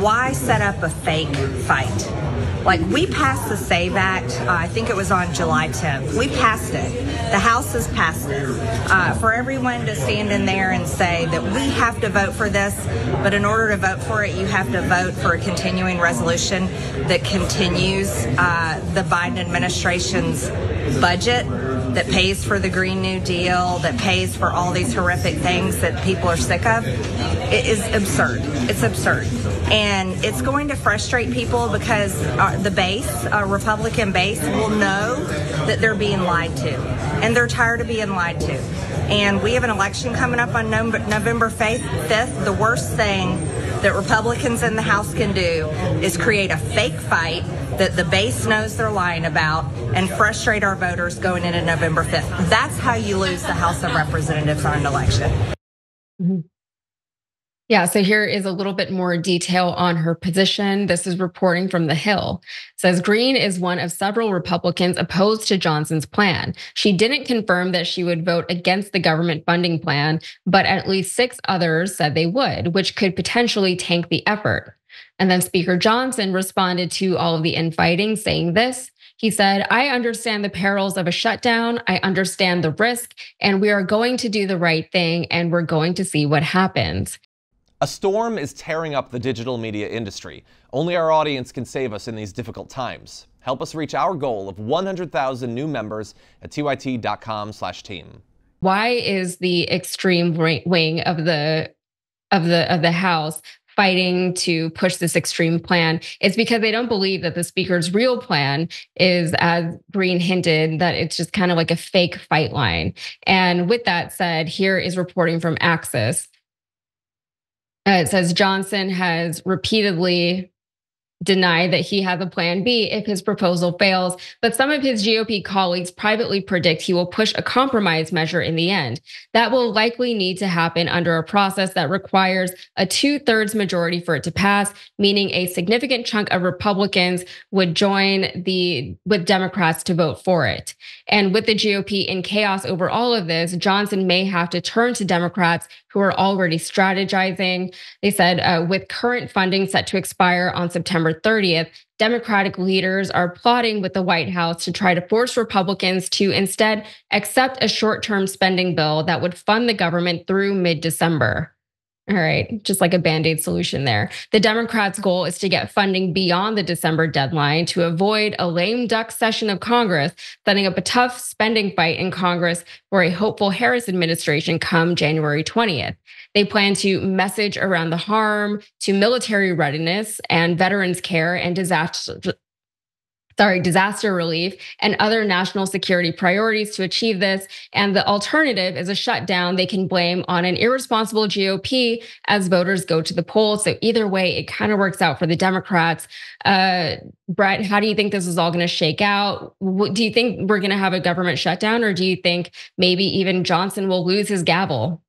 why set up a fake fight? Like we passed the SAVE Act, uh, I think it was on July 10th. We passed it. The House has passed it. Uh, for everyone to stand in there and say that we have to vote for this, but in order to vote for it, you have to vote for a continuing resolution that continues uh, the Biden administration's budget that pays for the Green New Deal, that pays for all these horrific things that people are sick of, it is absurd. It's absurd. And it's going to frustrate people because uh, the base, uh, Republican base, will know that they're being lied to. And they're tired of being lied to. And we have an election coming up on November 5th. The worst thing that Republicans in the House can do is create a fake fight that the base knows they're lying about and frustrate our voters going into November 5th. That's how you lose the House of Representatives on an election. Mm-hmm. Yeah, so here is a little bit more detail on her position. This is reporting from The Hill. It says Greene is one of several Republicans opposed to Johnson's plan. She didn't confirm that she would vote against the government funding plan, but at least six others said they would, which could potentially tank the effort. And then Speaker Johnson responded to all of the infighting, saying this. He said, I understand the perils of a shutdown. I understand the risk, and we are going to do the right thing, and we're going to see what happens. A storm is tearing up the digital media industry. Only our audience can save us in these difficult times. Help us reach our goal of 100,000 new members at tyt.com/team. Why is the extreme wing of the of the of the House fighting to push this extreme plan It's because they don't believe that the speaker's real plan is, as Greene hinted, that it's just kind of like a fake fight line. And with that said, here is reporting from Axios. Uh, it says Johnson has repeatedly deny that he has a plan B if his proposal fails, but some of his GOP colleagues privately predict he will push a compromise measure in the end. That will likely need to happen under a process that requires a two thirds majority for it to pass, meaning a significant chunk of Republicans would join the with Democrats to vote for it. And with the GOP in chaos over all of this, Johnson may have to turn to Democrats who are already strategizing. They said uh, with current funding set to expire on September 30th, Democratic leaders are plotting with the White House to try to force Republicans to instead accept a short term spending bill that would fund the government through mid December. All right, just like a band aid solution there. The Democrats' goal is to get funding beyond the December deadline to avoid a lame duck session of Congress, setting up a tough spending fight in Congress for a hopeful Harris administration come January 20th. They plan to message around the harm to military readiness and veterans care and disaster sorry, disaster relief and other national security priorities to achieve this. And the alternative is a shutdown they can blame on an irresponsible GOP as voters go to the polls. So either way, it kind of works out for the Democrats. Uh, Brett, how do you think this is all going to shake out? Do you think we're going to have a government shutdown, or do you think maybe even Johnson will lose his gavel?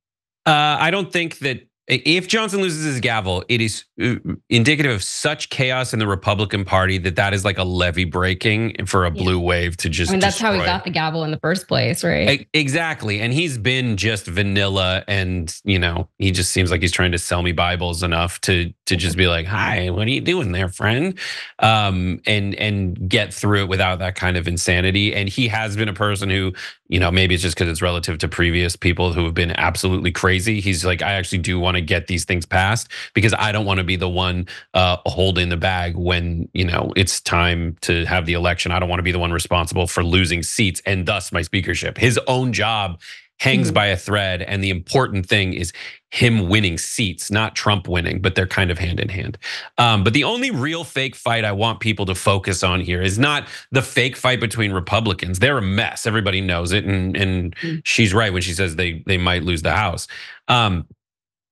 Uh, I don't think that if Johnson loses his gavel, it is uh, indicative of such chaos in the Republican Party that that is like a levee breaking for a blue yeah. wave to just. I mean, that's how he got the gavel in the first place, right? Exactly, and he's been just vanilla, and you know, he just seems like he's trying to sell me Bibles enough to to just be like, "Hi, what are you doing there, friend?" Um, and and get through it without that kind of insanity. And he has been a person who you know, maybe it's just because it's relative to previous people who have been absolutely crazy. He's like, I actually do want to get these things passed because I don't want to be the one uh, holding the bag when, you know, it's time to have the election. I don't want to be the one responsible for losing seats and thus my speakership. His own job hangs mm-hmm. by a thread. And the important thing is him winning seats, not Trump winning, but they're kind of hand in hand. Um, but the only real fake fight I want people to focus on here is not the fake fight between Republicans. They're a mess. Everybody knows it. And, and mm-hmm. she's right when she says they, they might lose the House. Um,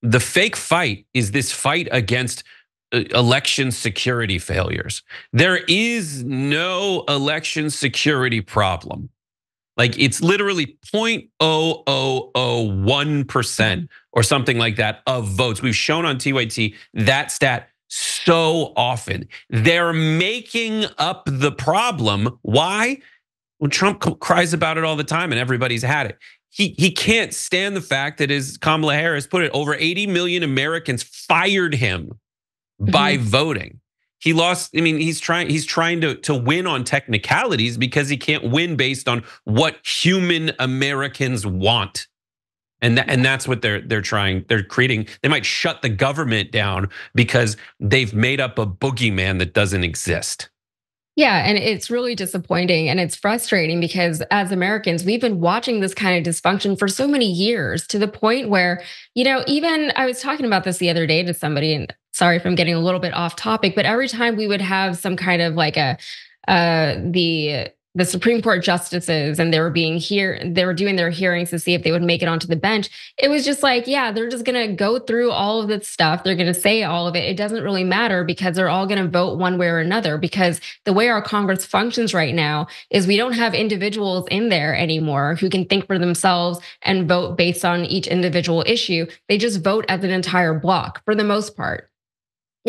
the fake fight is this fight against uh, election security failures. There is no election security problem. Like it's literally 0.0001% or something like that of votes. We've shown on TYT that stat so often. They're making up the problem. Why? Well, Trump cries about it all the time and everybody's had it. He, he can't stand the fact that, as Kamala Harris put it, over 80 million Americans fired him mm-hmm. by voting. He lost. I mean, he's trying. He's trying to to win on technicalities because he can't win based on what human Americans want. And that, and that's what they're they're trying. They're creating. They might shut the government down because they've made up a boogeyman that doesn't exist. Yeah, and it's really disappointing and it's frustrating because as Americans, we've been watching this kind of dysfunction for so many years to the point where, you know, even I was talking about this the other day to somebody, and sorry if I'm getting a little bit off topic, but every time we would have some kind of like a uh the the Supreme Court justices and they were being here, they were doing their hearings to see if they would make it onto the bench. It was just like, yeah, they're just going to go through all of this stuff. They're going to say all of it. It doesn't really matter because they're all going to vote one way or another. Because the way our Congress functions right now is we don't have individuals in there anymore who can think for themselves and vote based on each individual issue. They just vote as an entire block for the most part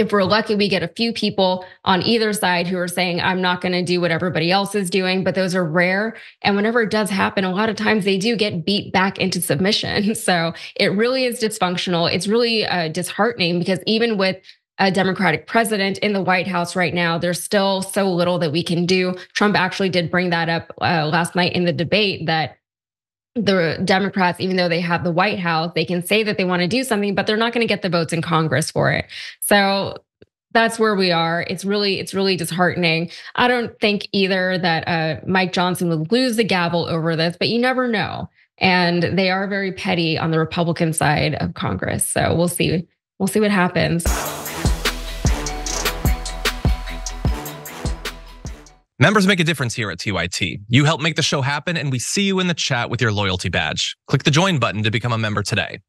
if we're lucky, we get a few people on either side who are saying, I'm not going to do what everybody else is doing, but those are rare. And whenever it does happen, a lot of times they do get beat back into submission. So it really is dysfunctional. It's really uh, disheartening because even with a Democratic president in the White House right now, there's still so little that we can do. Trump actually did bring that up uh, last night in the debate that the Democrats, even though they have the White House, they can say that they want to do something, but they're not going to get the votes in Congress for it. So that's where we are. It's really, it's really disheartening. I don't think either that uh, Mike Johnson would lose the gavel over this, but you never know. And they are very petty on the Republican side of Congress. So we'll see. We'll see what happens. Members make a difference here at TYT. You help make the show happen, and we see you in the chat with your loyalty badge. Click the join button to become a member today.